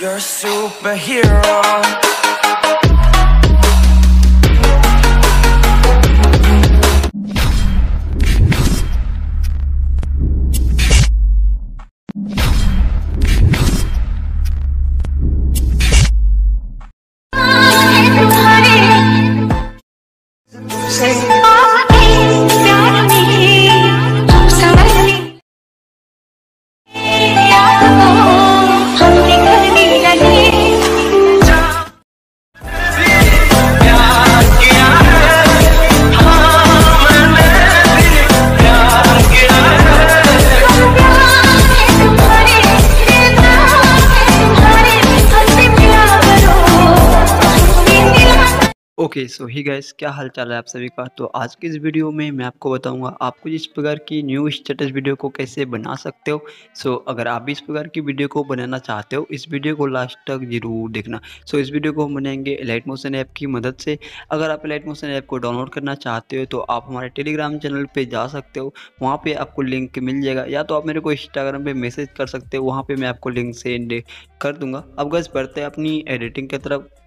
You're a superhero. Okay so hi guys क्या हाल चाल है आप सभी का? तो आज की इस वीडियो में मैं आपको बताऊँगा आपको इस प्रकार की न्यू स्टेटस वीडियो को कैसे बना सकते हो। सो so, अगर आप भी इस प्रकार की वीडियो को बनाना चाहते हो इस वीडियो को लास्ट तक ज़रूर देखना। सो so, इस वीडियो को हम बनाएँगे लाइट मोशन ऐप की मदद से। अगर आप लाइट मोशन ऐप को डाउनलोड करना चाहते हो तो आप हमारे टेलीग्राम चैनल पर जा सकते हो। वहाँ पर आपको लिंक मिल जाएगा। या तो आप मेरे को इंस्टाग्राम पर मैसेज कर सकते हो वहाँ पर मैं आपको लिंक सेंड कर दूँगा। अब गैस बढ़ते हैं अपनी एडिटिंग की तरफ़।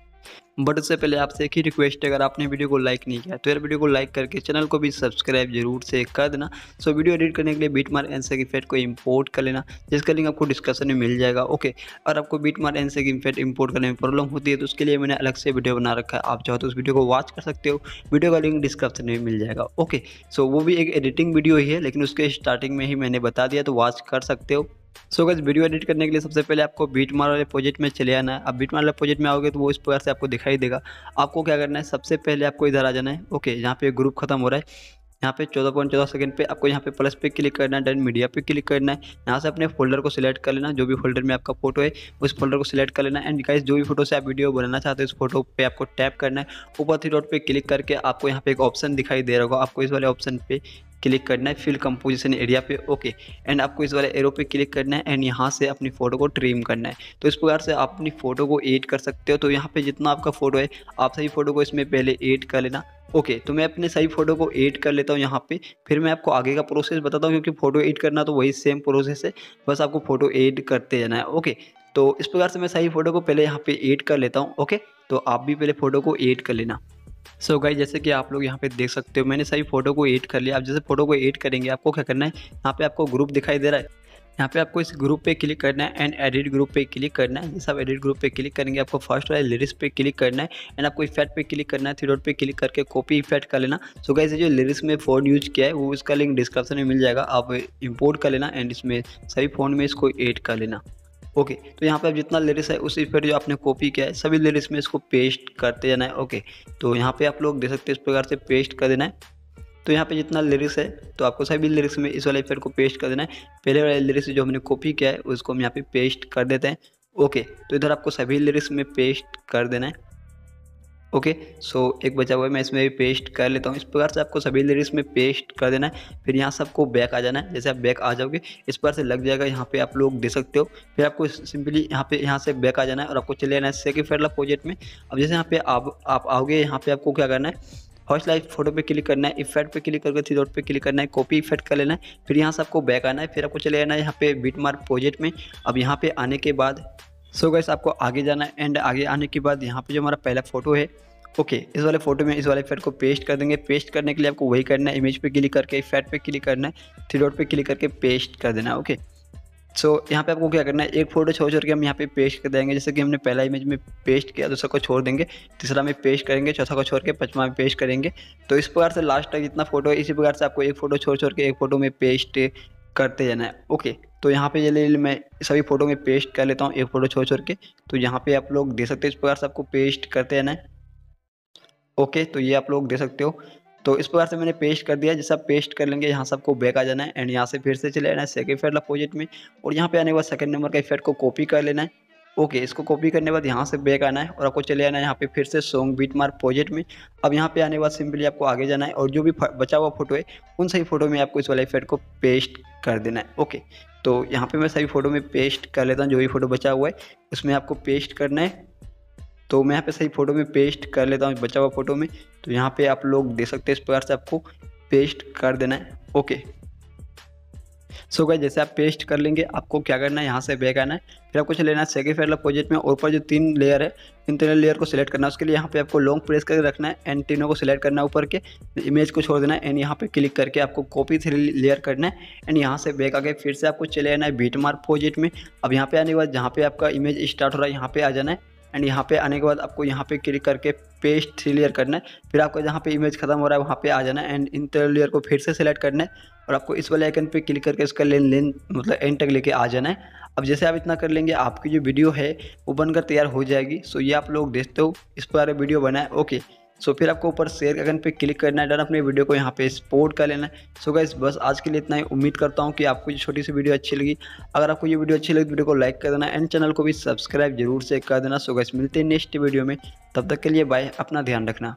बट उससे पहले आपसे एक ही रिक्वेस्ट है, अगर आपने वीडियो को लाइक नहीं किया तो यार वीडियो को लाइक करके चैनल को भी सब्सक्राइब ज़रूर से कर देना। सो वीडियो एडिट करने के लिए बीट मार एनसे की को इंपोर्ट कर लेना, जिसका लिंक आपको डिस्कशन में मिल जाएगा ओके और आपको बीट मार एनसे की फेट करने में प्रॉब्लम होती है तो उसके लिए मैंने अलग से वीडियो बना रखा है, आप चाहो तो उस वीडियो को वॉच कर सकते हो। वीडियो का लिंक डिस्क्रिप्शन में मिल जाएगा ओके सो वो भी एक एडिटिंग वीडियो ही है, लेकिन उसके स्टार्टिंग में ही मैंने बता दिया तो वॉच कर सकते हो। सो गज वीडियो एडिट करने के लिए सबसे पहले आपको बीट मार वाले प्रोजेक्ट में चले आना है। अब बीट मार वाले प्रोजेक्ट में आओगे तो वो इस प्रकार से आपको दिखाई देगा। आपको क्या करना है? सबसे पहले आपको इधर आ जाना है। ओके यहाँ पे ग्रुप खत्म हो रहा है। यहाँ पे चौदह पॉइंट चौदह सेकंड पे आपको यहाँ पे प्लस पे क्लिक करना है देन मीडिया पे क्लिक करना है। यहाँ से अपने फोल्डर को सिलेक्ट कर लेना, जो भी फोल्डर में आपका फ़ोटो है, उस फोल्डर को सिलेक्ट कर लेना। एंड गाइस जो भी फ़ोटो से आप वीडियो बनाना चाहते हो, उस फ़ोटो पे आपको टैप करना है। ऊपर थ्री डॉट पे क्लिक करके आपको यहाँ पे एक ऑप्शन दिखाई दे रहा होगा। आपको इस वाले ऑप्शन पे क्लिक करना है फिल कंपोजिशन एरिया पे ओके एंड आपको इस वाले एरो पे क्लिक करना है एंड यहाँ से अपनी फ़ोटो को ट्रिम करना है। तो इस प्रकार से आप अपनी फ़ोटो को एड कर सकते हो। तो यहाँ पे जितना आपका फ़ोटो है, आप सही फ़ोटो को इसमें पहले एड कर लेना। ओके तो मैं अपने सही फ़ोटो को एड कर लेता हूँ यहाँ पे। फिर मैं आपको आगे का प्रोसेस बताता हूँ, क्योंकि फ़ोटो एड करना तो वही सेम प्रोसेस है। बस आपको फ़ोटो एड करते जाना है। ओके तो इस प्रकार से मैं सही फ़ोटो को पहले यहाँ पे एड कर लेता हूँ। ओके तो आप भी पहले फ़ोटो को एड कर लेना। सो so गाइज़ जैसे कि आप लोग यहाँ पे देख सकते हो, मैंने सही फ़ोटो को एड कर लिया। आप जैसे फ़ोटो को एड करेंगे, आपको क्या करना है? यहाँ पे आपको ग्रुप दिखाई दे रहा है। यहाँ पे आपको इस ग्रुप पे क्लिक करना है एंड एडिट ग्रुप पे क्लिक करना है। आप एडिट ग्रुप पे क्लिक करेंगे। आपको फ़र्स्ट वाले लिरिक्स पे क्लिक करना है एंड आपको इफ़ेक्ट पे क्लिक करना है। थ्री डॉट पे क्लिक करके कॉपी इफ़ेक्ट कर लेना। सो गाइस जो लिरिक्स में फ़ोन यूज़ किया है वो इसका लिंक डिस्क्रिप्शन में मिल जाएगा। आप इम्पोर्ट कर लेना एंड इसमें सभी फ़ोन में इसको एड कर लेना। ओके okay, तो यहाँ पे जितना लिरिक्स है उसी पर जो आपने कॉपी किया है सभी लिरिक्स में इसको पेस्ट करते जाना है। ओके तो यहाँ पे आप लोग देख सकते हैं इस प्रकार से पेस्ट कर देना है। तो यहाँ पे जितना लिरिक्स है तो आपको सभी लिरिक्स में इस वाले इफ़ेक्ट को पेस्ट कर देना है। पहले वाले लिरिक्स जो हमने कॉपी किया है, उसको हम यहाँ पे पेस्ट कर देते हैं। ओके तो इधर आपको सभी लिरिक्स में पेस्ट कर देना है। ओके सो एक बचा हुआ है, मैं इसमें भी पेस्ट कर लेता हूँ। इस प्रकार से आपको सभी लिरिक्स में पेस्ट कर देना है। फिर यहाँ से आपको बैक आ जाना है। जैसे आप बैक आ जाओगे, इस प्रकार से लग जाएगा यहाँ पे आप लोग दे सकते हो। फिर आपको सिंपली यहाँ पे, यहाँ से बैक आ जाना है और आपको चले जाना है सेकेंड फेरला प्रोजेक्ट में। अब जैसे यहाँ पे आप आओगे, यहाँ पे आपको क्या करना है? फ़र्स्ट लाइफ फ़ोटो पे क्लिक करना है इफ़ेक्ट पे क्लिक करके थ्री डॉट पे क्लिक करना है कॉपी इफ़ेक्ट कर लेना है फिर यहाँ से आपको बैक आना है फिर आपको चले जाना है यहाँ पे बीट मार्क प्रोजेक्ट में। अब यहाँ पे आने के बाद सो गैस आपको आगे जाना है एंड आगे आने के बाद यहाँ पे जो हमारा पहला फ़ोटो है ओके okay, इस वाले फ़ोटो में इस वाले इफ़ेक्ट को पेस्ट कर देंगे। पेस्ट करने के लिए आपको वही करना है इमेज पे क्लिक करके इफ़ेक्ट पे क्लिक करना है थ्री डॉट पे क्लिक करके पेस्ट कर देना है ओके सो so, यहाँ पे आपको क्या करना है? एक फ़ोटो छोड़ छोड़ के हम यहाँ पे पेस्ट कर देंगे। जैसे कि हमने पहला इमेज में पेस्ट किया दूसरा को छोड़ देंगे तीसरा में पेस्ट करेंगे चौथा को छोड़ के पचवा में पेस्ट करेंगे। तो इस प्रकार से लास्ट तक जितना फ़ोटो है इसी प्रकार से आपको एक फ़ोटो छोड़ छोड़ के एक फ़ोटो में पेस्ट करते जाना है। ओके तो यहाँ पे चलिए मैं सभी फ़ोटो में पेस्ट कर लेता हूँ एक फ़ोटो छोड़ छोड़ के। तो यहाँ पे आप लोग दे सकते हो इस प्रकार से आपको पेस्ट करते जाना है। ओके तो ये आप लोग दे सकते हो। तो इस प्रकार से मैंने पेस्ट कर दिया। जैसा पेस्ट कर लेंगे, यहाँ सबको बैक आ जाना है एंड यहाँ से फिर से चले जाना है सेकेंड फेयर अपोजिट में और यहाँ पे आने के बाद सेकंड नंबर का इफ़ेक्ट को कॉपी कर लेना है। ओके इसको कॉपी करने के बाद यहाँ से बैक आना है और आपको चले जाना है यहाँ पे फिर से सॉन्ग बीट मार प्रोजेक्ट में। अब यहाँ पे आने के बाद सिंपली आपको आगे जाना है और जो भी बचा हुआ फ़ोटो है, उन सही फ़ोटो में आपको इस वाले इफ़ेक्ट को पेस्ट कर देना है। ओके तो यहाँ पे मैं सही फ़ोटो में पेस्ट कर लेता हूँ, जो भी फ़ोटो बचा हुआ है, उसमें आपको पेस्ट करना है। तो मैं यहाँ पे सही फ़ोटो में पेस्ट कर लेता हूँ, बचा हुआ फ़ोटो में। तो यहाँ पे आप लोग दे सकते हैं इस प्रकार से आपको पेस्ट कर देना है। ओके सो गए जैसे आप पेस्ट कर लेंगे, आपको क्या करना है? यहाँ से बैक आना है। फिर आपको लेना है सेकेंड फेरला प्रोजेक्ट में ऊपर जो तीन लेयर है, इन तीनों लेयर को सिलेक्ट करना है। उसके लिए यहाँ पे आपको लॉन्ग प्रेस करके रखना है एंड तीनों को सिलेक्ट करना है ऊपर के। इमेज को छोड़ देना है एंड यहाँ पे क्लिक करके आपको कॉपी थ्री लेयर करना है। एंड यहाँ से बैक आके फिर से आपको चले आना है बीट मार्क प्रोजेक्ट में। अब यहाँ पे आने के बाद जहाँ पे आपका इमेज स्टार्ट हो रहा है, यहाँ पे आ जाना है। एंड यहाँ पे आने के बाद आपको यहाँ पे क्लिक करके पेस्ट थ्री लेयर करना है। फिर आपको जहाँ पे इमेज खत्म हो रहा है, वहाँ पे आ जाना है। एंड इन लेयर को फिर से सिलेक्ट करना है। और आपको इस वाले आइकन पे क्लिक करके उसका लेन लेन मतलब एंड तक लेके आ जाना है। अब जैसे आप इतना कर लेंगे, आपकी जो वीडियो है, वो बनकर तैयार हो जाएगी। सो ये आप लोग देखते हो, इस पर वीडियो बनाए ओके सो फिर आपको ऊपर शेयर आइकन पे क्लिक करना है डन अपने वीडियो को यहाँ पे सपोर्ट कर लेना है। सो गाइस बस आज के लिए इतना ही। उम्मीद करता हूँ कि आपको ये छोटी सी वीडियो अच्छी लगी। अगर आपको ये वीडियो अच्छी लगी वीडियो को लाइक कर देना एंड चैनल को भी सब्सक्राइब ज़रूर से कर देना। सो गाइस मिलते हैं नेक्स्ट वीडियो में। तब तक के लिए बाय अपना ध्यान रखना।